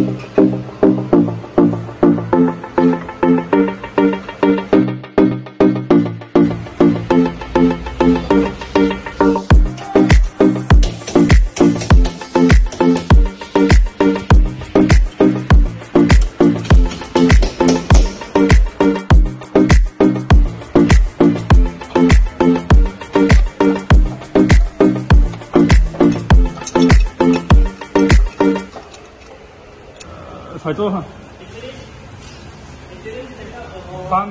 ピッピッピッピッピッピッピッピッピッピッピッピッピッピッ快坐哈。翻